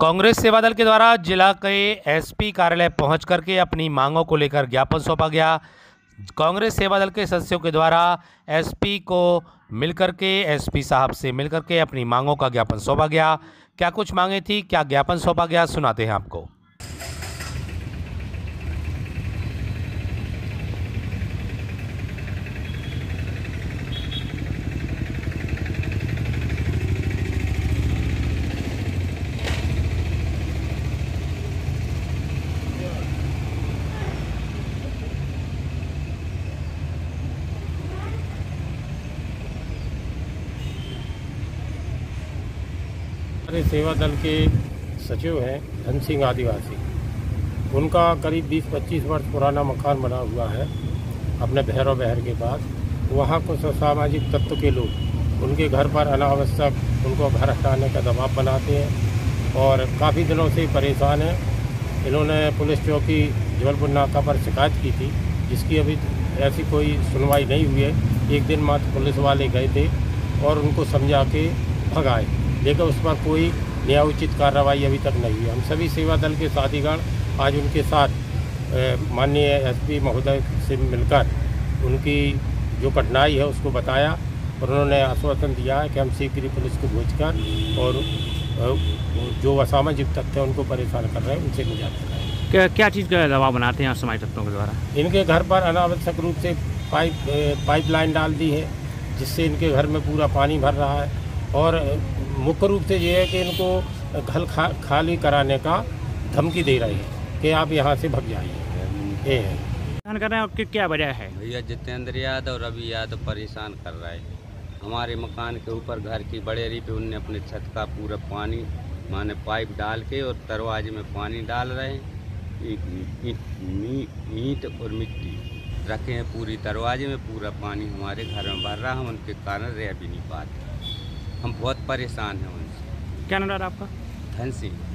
कांग्रेस सेवा दल के द्वारा जिला के एसपी कार्यालय पहुँच करके अपनी मांगों को लेकर ज्ञापन सौंपा गया। कांग्रेस सेवा दल के सदस्यों के द्वारा एसपी को मिलकर के, एसपी साहब से मिलकर के अपनी मांगों का ज्ञापन सौंपा गया। क्या कुछ मांगे थी, क्या ज्ञापन सौंपा गया, सुनाते हैं आपको। हमारे सेवा दल के सचिव हैं धन सिंह आदिवासी। उनका करीब 20-25 वर्ष पुराना मकान बना हुआ है, अपने भैरव बहर के पास। वहाँ कुछ सामाजिक तत्व के लोग, उनके घर पर अनावश्यक उनको घर हटाने का दबाव बनाते हैं और काफ़ी दिनों से परेशान हैं। इन्होंने पुलिस चौकी जबलपुर नाका पर शिकायत की थी, जिसकी अभी ऐसी कोई सुनवाई नहीं हुई है। एक दिन मात्र पुलिस वाले गए थे और उनको समझा के भगाए। लेकिन उस पर कोई न्यायोचित कार्रवाई अभी तक नहीं हुई। हम सभी सेवा दल के साथीगण आज उनके साथ माननीय एसपी महोदय से मिलकर उनकी जो कठिनाई है उसको बताया और उन्होंने आश्वासन दिया है कि हम शीघ्र ही पुलिस को भेजकर और जो असामाजिक तथ्य उनको परेशान कर रहे हैं उनसे निजात कराएँगे क्या क्या चीज़ का दबाव बनाते हैं समाज तत्वों के द्वारा? इनके घर पर अनावश्यक रूप से पाइप पाइप लाइन डाल दी है जिससे इनके घर में पूरा पानी भर रहा है। और मुख्य रूप से ये है कि इनको घर खा, खाली कराने का धमकी दे रही है कि आप यहाँ से भग जाइए। ये है। परेशान कर रहे हैं और क्या वजह है? भैया जितेंद्र यादव और रवि यादव परेशान कर रहा है। हमारे मकान के ऊपर घर की बड़ेरी पे उनने अपने छत का पूरा पानी माने पाइप डाल के और दरवाजे में पानी डाल रहे हैं। ईंट ईंट- ईंट और मिट्टी रखे हैं पूरी दरवाजे में पूरा पानी हमारे घर में भर रहा है। हम उनके कारण रह भी नहीं पाते। हम बहुत परेशान हैं उनसे। क्या नाम आपका? धन सिंह